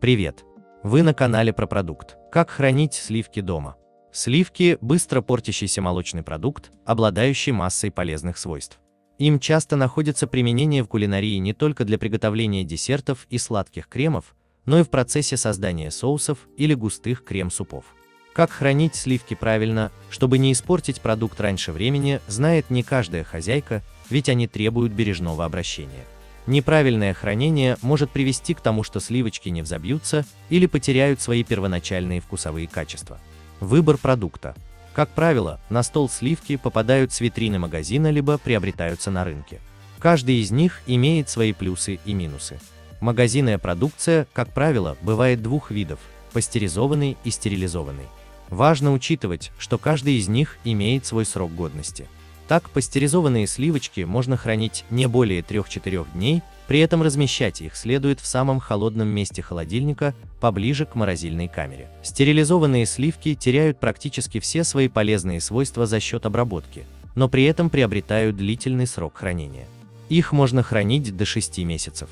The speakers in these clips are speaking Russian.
Привет! Вы на канале про продукт. Как хранить сливки дома? Сливки – быстро портящийся молочный продукт, обладающий массой полезных свойств. Им часто находится применение в кулинарии не только для приготовления десертов и сладких кремов, но и в процессе создания соусов или густых крем-супов. Как хранить сливки правильно, чтобы не испортить продукт раньше времени, знает не каждая хозяйка, ведь они требуют бережного обращения. Неправильное хранение может привести к тому, что сливочки не взобьются или потеряют свои первоначальные вкусовые качества. Выбор продукта. Как правило, на стол сливки попадают с витрины магазина либо приобретаются на рынке. Каждый из них имеет свои плюсы и минусы. Магазинная продукция, как правило, бывает двух видов – пастеризованный и стерилизованный. Важно учитывать, что каждый из них имеет свой срок годности – так, пастеризованные сливочки можно хранить не более 3-4 дней, при этом размещать их следует в самом холодном месте холодильника, поближе к морозильной камере. Стерилизованные сливки теряют практически все свои полезные свойства за счет обработки, но при этом приобретают длительный срок хранения. Их можно хранить до 6 месяцев.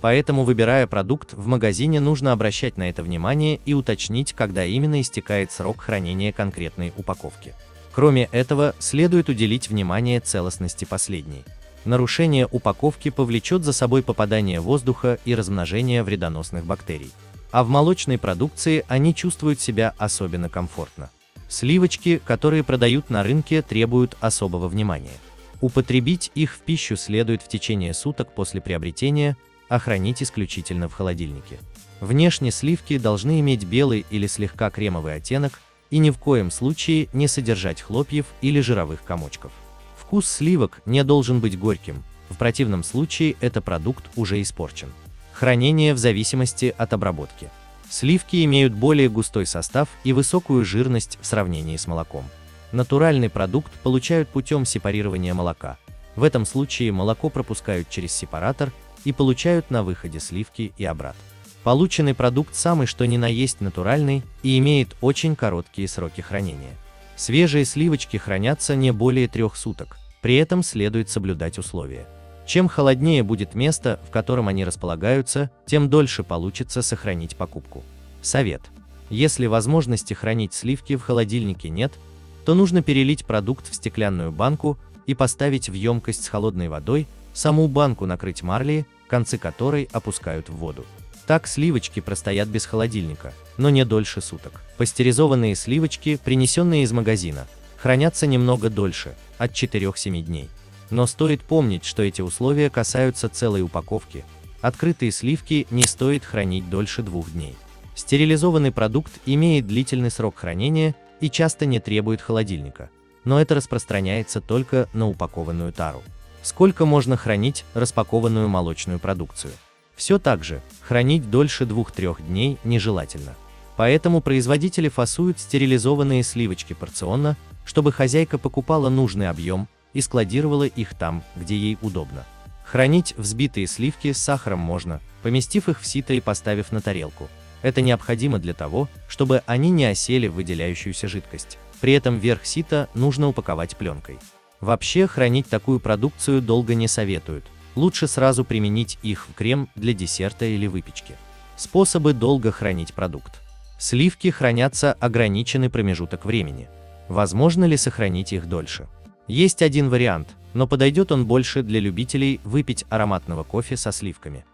Поэтому, выбирая продукт, в магазине нужно обращать на это внимание и уточнить, когда именно истекает срок хранения конкретной упаковки. Кроме этого, следует уделить внимание целостности последней. Нарушение упаковки повлечет за собой попадание воздуха и размножение вредоносных бактерий. А в молочной продукции они чувствуют себя особенно комфортно. Сливочки, которые продают на рынке, требуют особого внимания. Употребить их в пищу следует в течение суток после приобретения, а хранить исключительно в холодильнике. Внешне сливки должны иметь белый или слегка кремовый оттенок, и ни в коем случае не содержать хлопьев или жировых комочков. Вкус сливок не должен быть горьким, в противном случае это продукт уже испорчен. Хранение в зависимости от обработки. Сливки имеют более густой состав и высокую жирность в сравнении с молоком. Натуральный продукт получают путем сепарирования молока. В этом случае молоко пропускают через сепаратор и получают на выходе сливки и обратно. Полученный продукт самый что ни на есть натуральный и имеет очень короткие сроки хранения. Свежие сливочки хранятся не более трех суток, при этом следует соблюдать условия. Чем холоднее будет место, в котором они располагаются, тем дольше получится сохранить покупку. Совет. Если возможности хранить сливки в холодильнике нет, то нужно перелить продукт в стеклянную банку и поставить в емкость с холодной водой, саму банку накрыть марлей, концы которой опускают в воду. Так сливочки простоят без холодильника, но не дольше суток. Пастеризованные сливочки, принесенные из магазина, хранятся немного дольше, от 4-7 дней. Но стоит помнить, что эти условия касаются целой упаковки. Открытые сливки не стоит хранить дольше двух дней. Стерилизованный продукт имеет длительный срок хранения и часто не требует холодильника, но это распространяется только на упакованную тару. Сколько можно хранить распакованную молочную продукцию? Все так же, хранить дольше 2-3 дней нежелательно. Поэтому производители фасуют стерилизованные сливочки порционно, чтобы хозяйка покупала нужный объем и складировала их там, где ей удобно. Хранить взбитые сливки с сахаром можно, поместив их в сито и поставив на тарелку. Это необходимо для того, чтобы они не осели в выделяющуюся жидкость. При этом верх сита нужно упаковать пленкой. Вообще хранить такую продукцию долго не советуют, лучше сразу применить их в крем для десерта или выпечки. Способы долго хранить продукт. Сливки хранятся ограниченный промежуток времени. Возможно ли сохранить их дольше? Есть один вариант, но подойдет он больше для любителей выпить ароматного кофе со сливками.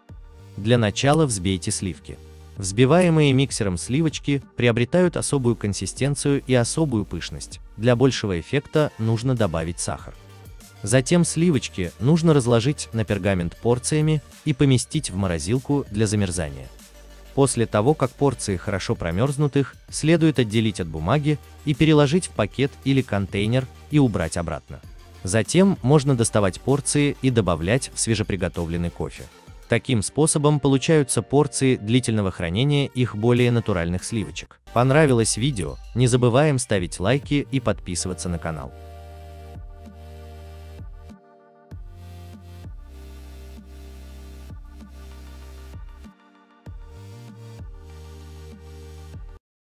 Для начала взбейте сливки. Взбиваемые миксером сливочки приобретают особую консистенцию и особую пышность. Для большего эффекта нужно добавить сахар. Затем сливочки нужно разложить на пергамент порциями и поместить в морозилку для замерзания. После того, как порции хорошо промерзнут их, следует отделить от бумаги и переложить в пакет или контейнер и убрать обратно. Затем можно доставать порции и добавлять в свежеприготовленный кофе. Таким способом получаются порции длительного хранения их более натуральных сливочек. Понравилось видео? Не забываем ставить лайки и подписываться на канал.